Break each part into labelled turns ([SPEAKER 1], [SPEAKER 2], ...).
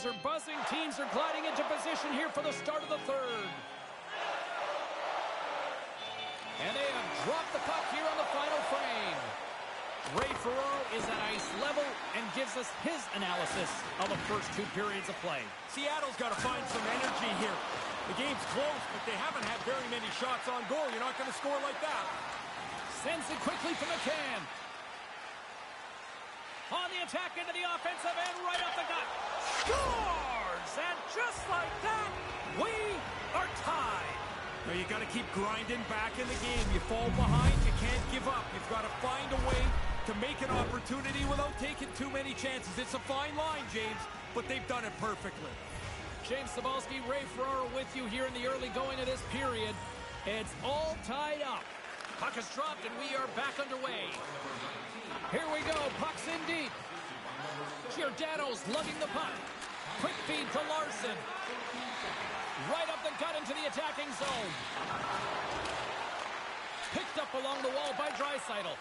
[SPEAKER 1] phones are buzzing. Teams are gliding into position here for the start of the third. And they have dropped the puck here on the final frame. Ray Ferraro is at ice level and gives us his analysis of the first two periods of play.
[SPEAKER 2] Seattle's got to find some energy here. The game's close, but they haven't had very many shots on goal. You're not going to score like that.
[SPEAKER 1] Sends it quickly to McCann. On the attack into the offensive end, right off the gut. Scores! Like that, we are tied.
[SPEAKER 2] Now you got to keep grinding back in the game. You fall behind, you can't give up. You've got to find a way to make an opportunity without taking too many chances. It's a fine line, James, but they've done it perfectly.
[SPEAKER 1] James Cybulski, Ray Ferraro with you here in the early going of this period. It's all tied up. Puck is dropped and we are back underway. Here we go, puck's in deep. Giordano's lugging the puck. Quick feed to Larsson. Right up the gut into the attacking zone. Picked up along the wall by Draisaitl.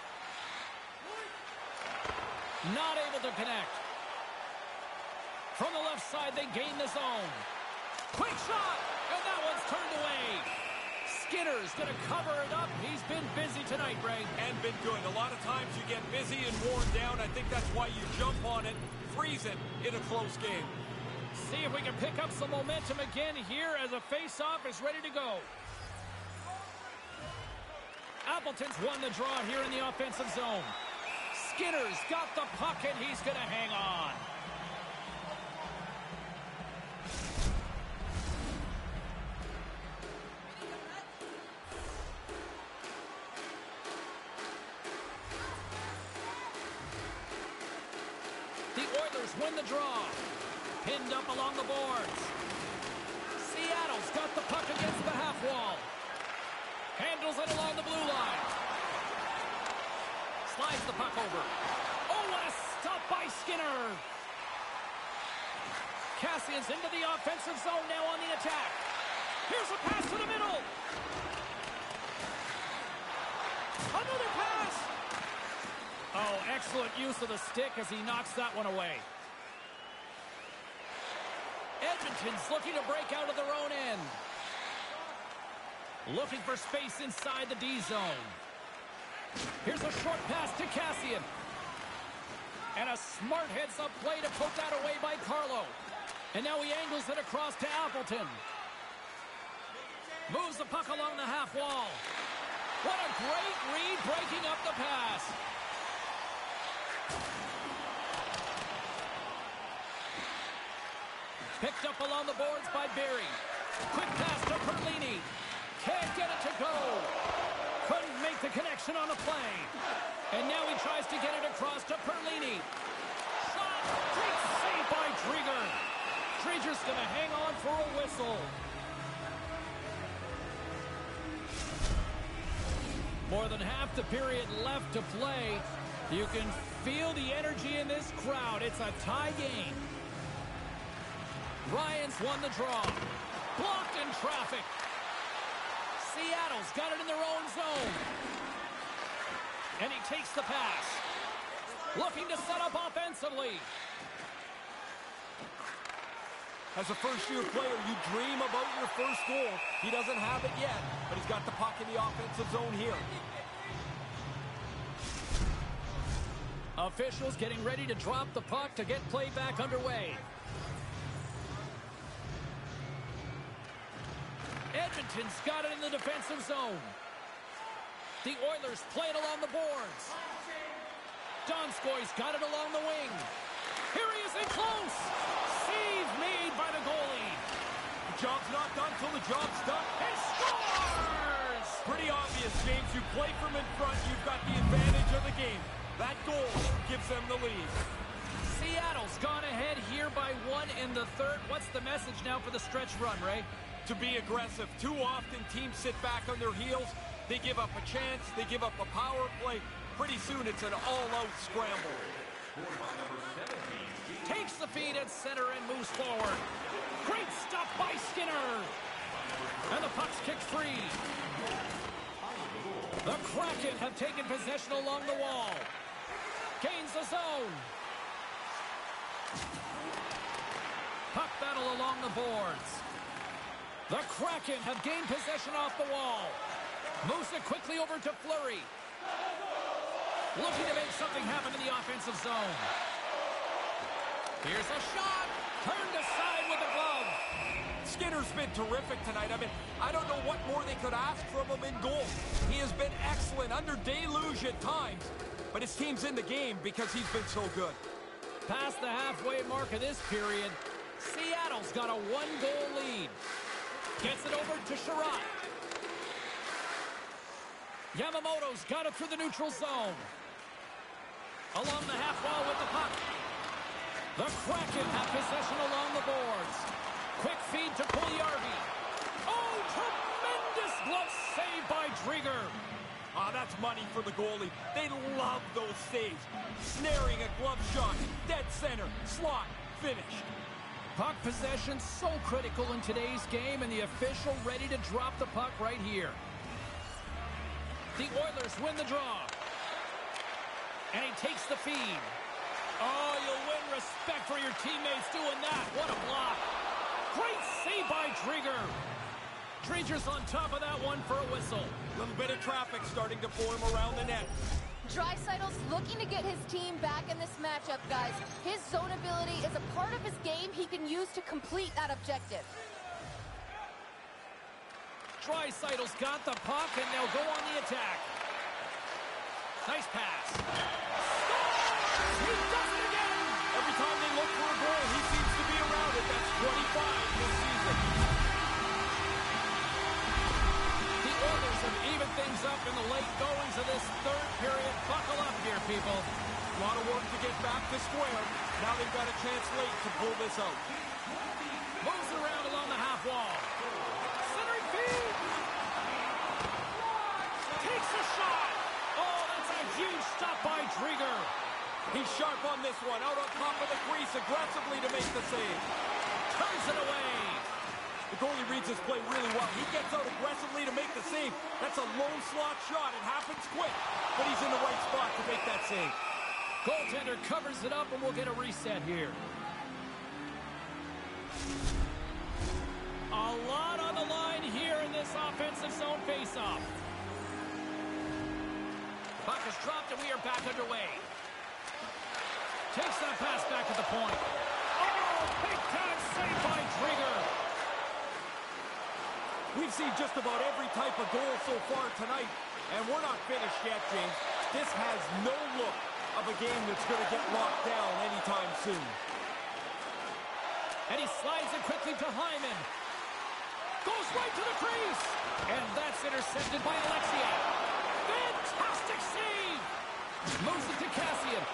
[SPEAKER 1] Not able to connect. From the left side, they gain the zone. Quick shot, and that one's turned away. Skinner's going to cover it up. He's been busy tonight, Ray.
[SPEAKER 2] And been good. A lot of times you get busy and worn down. I think that's why you jump on it, freeze it in a close game.
[SPEAKER 1] See if we can pick up some momentum again here as a face-off is ready to go. Appleton's won the draw here in the offensive zone. Skinner's got the puck and he's going to hang on. The Oilers win the draw. Pinned up along the boards. Seattle's got the puck against the half wall. Handles it along the blue line. Slides the puck over. Oh, what a stop by Skinner. Kassian's into the offensive zone now on the attack. Here's a pass to the middle. Another pass. Oh, excellent use of the stick as he knocks that one away. Looking to break out of their own end. Looking for space inside the D zone. Here's a short pass to Kassian. And a smart heads-up play to put that away by Carlo. And now he angles it across to Appleton. Moves the puck along the half wall. What a great read breaking up the pass. Picked up along the boards by Barrie. Quick pass to Perlini. Can't get it to go. Couldn't make the connection on the play. And now he tries to get it across to Perlini. Shot. Great save by Driedger. Driedger's going to hang on for a whistle. More than half the period left to play. You can feel the energy in this crowd. It's a tie game. Ryan's won the draw. Blocked in traffic. Seattle's got it in their own zone. And he takes the pass. Looking to set up offensively.
[SPEAKER 2] As a first-year player, you dream about your first goal. He doesn't have it yet, but he's got the puck in the offensive zone here.
[SPEAKER 1] Officials getting ready to drop the puck to get play back underway. Edmonton's got it in the defensive zone. The Oilers play it along the boards. Donskoi's got it along the wing. Here he is in close. Save made by the goalie.
[SPEAKER 2] The job's not done till the job's done.
[SPEAKER 1] He scores!
[SPEAKER 2] Pretty obvious, James. You play from in front, you've got the advantage of the game. That goal gives them the lead.
[SPEAKER 1] Seattle's gone ahead here by one in the third. What's the message now for the stretch run, Ray?
[SPEAKER 2] To be aggressive. Too often teams sit back on their heels. They give up a chance. They give up a power play. Pretty soon it's an all-out scramble.
[SPEAKER 1] Takes the feed at center and moves forward. Great stop by Skinner. And the puck's kicked free. The Kraken have taken possession along the wall. Gains the zone. Puck battle along the boards. The Kraken have gained possession off the wall. Moves it quickly over to Flurry. Looking to make something happen in the offensive zone. Here's a shot. Turned aside with a glove.
[SPEAKER 2] Skinner's been terrific tonight. I mean, I don't know what more they could ask from him in goal. He has been excellent under deluge at times, but his team's in the game because he's been so good.
[SPEAKER 1] Past the halfway mark of this period, Seattle's got a one-goal lead. Gets it over to Sherratt. Yamamoto's got it through the neutral zone. Along the half wall with the puck. The Kraken have possession along the boards. Quick feed to Puljujarvi. Oh, tremendous glove save by Driedger.
[SPEAKER 2] Ah, that's money for the goalie. They love those saves. Snaring a glove shot, dead center, slot, finished.
[SPEAKER 1] Puck possession so critical in today's game, and the official ready to drop the puck right here. The Oilers win the draw. And he takes the feed. Oh, you'll win respect for your teammates doing that. What a block. Great save by Driedger. Driedger's on top of that one for a whistle.
[SPEAKER 2] A little bit of traffic starting to form around the net.
[SPEAKER 3] Draisaitl's looking to get his team back in this matchup, guys. His zone ability is a part of his game he can use to complete that objective.
[SPEAKER 1] Draisaitl's got the puck, and they'll go on the attack. Nice pass. Scores! He does it again!
[SPEAKER 2] Every time they look for a goal, he seems to be around it. That's 25 this season.
[SPEAKER 1] Up in the late goings of this third period. Buckle up here, people.
[SPEAKER 2] A lot of work to get back to square. Now they've got a chance late to pull this out.
[SPEAKER 1] Moves around along the half wall. Centering feed. Takes a shot. Oh, that's a huge stop by Driedger.
[SPEAKER 2] He's sharp on this one, out on top of the crease aggressively to make the save.
[SPEAKER 1] Turns it away.
[SPEAKER 2] The goalie reads this play really well. He gets out aggressively to make the save. That's a lone slot shot. It happens quick, but he's in the right spot to make that save.
[SPEAKER 1] Goaltender covers it up, and we'll get a reset here. A lot on the line here in this offensive zone faceoff. Puck is dropped, and we are back underway. Takes that pass back at the point. Oh, big time save by Driedger.
[SPEAKER 2] We've seen just about every type of goal so far tonight, and we're not finished yet, James. This has no look of a game that's going to get locked down anytime soon.
[SPEAKER 1] And he slides it quickly to Hyman. Goes right to the crease. And that's intercepted by Alexia. Fantastic save. Moves it to Kassian.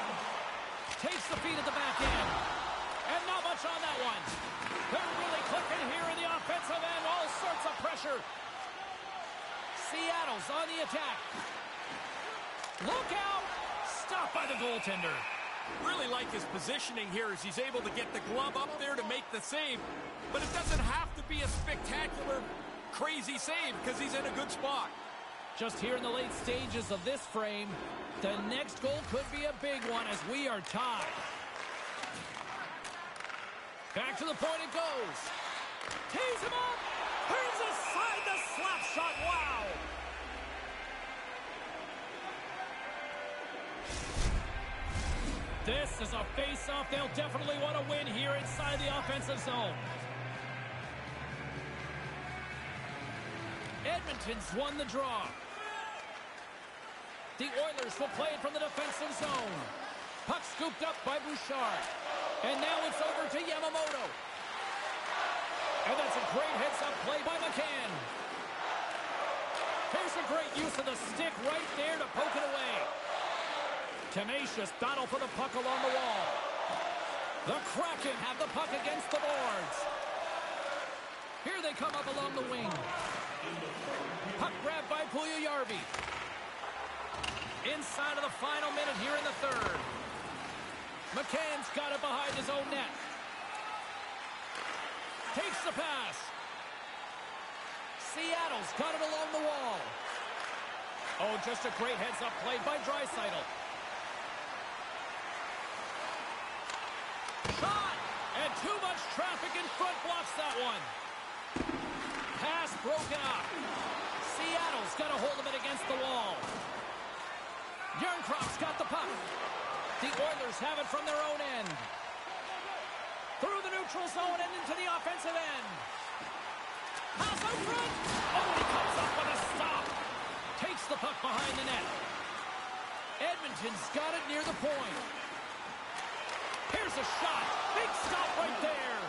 [SPEAKER 1] Takes the feed at the back end. On that one. They're really clicking here in the offensive end. All sorts of pressure. Seattle's on the attack. Look out. Stopped by the goaltender.
[SPEAKER 2] Really like his positioning here as he's able to get the glove up there to make the save. But it doesn't have to be a spectacular, crazy save because he's in a good spot.
[SPEAKER 1] Just here in the late stages of this frame, the next goal could be a big one as we are tied. Back to the point it goes. Tees him up. Turns aside the slap shot. Wow. This is a face-off they'll definitely want to win here inside the offensive zone. Edmonton's won the draw. The Oilers will play it from the defensive zone. Puck scooped up by Bouchard. And now it's over to Yamamoto. And that's a great heads-up play by McCann. Here's a great use of the stick right there to poke it away. Tenacious battle for the puck along the wall. The Kraken have the puck against the boards. Here they come up along the wing. Puck grabbed by Puljujarvi. Inside of the final minute here in the third. McCann's got it behind his own net. Takes the pass. Seattle's got it along the wall. Oh, just a great heads-up play by Draisaitl. Shot! And Too much traffic in front blocks that one. Pass broken up. Seattle's got a hold of it against the wall. Jarnkrok's got the puck. The Oilers have it from their own end. Through the neutral zone and into the offensive end. Pass out front. Oh, he comes up with a stop. Takes the puck behind the net. Edmonton's got it near the point. Here's a shot. Big stop right there.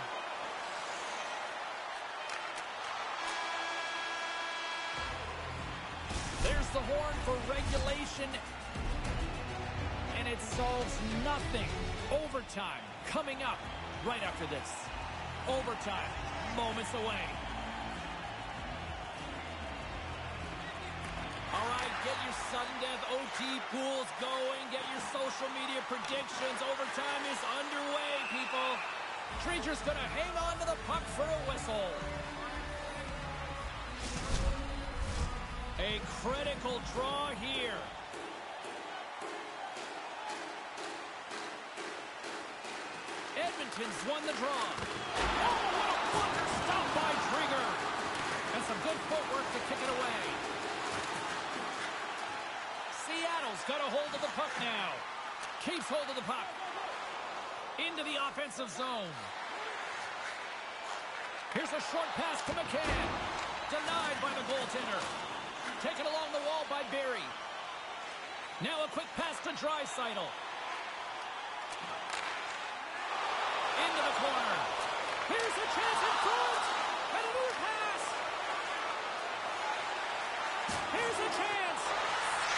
[SPEAKER 1] There's the horn for regulation. And it solves nothing. Overtime coming up right after this. Overtime, moments away. All right, get your sudden death OT pools going. Get your social media predictions. Overtime is underway, people. Treacher's going to hang on to the puck for a whistle. A critical draw here. Edmonton's won the draw. Oh, what a blunder stop by Trigger. And some good footwork to kick it away. Seattle's got a hold of the puck now. Keeps hold of the puck. Into the offensive zone. Here's a short pass to McCann. Denied by the goaltender. Taken along the wall by Barrie. Now a quick pass to Draisaitl. Into the corner. Here's a chance in front. And another pass. Here's a chance.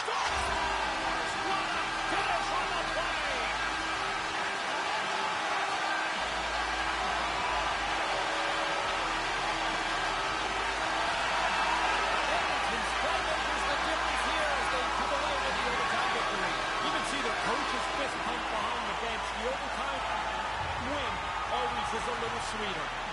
[SPEAKER 1] Scores! What a finish on the play. Edmonton's playmakers the difference here as they come away with the overtime victory.
[SPEAKER 2] You can see the coach's fist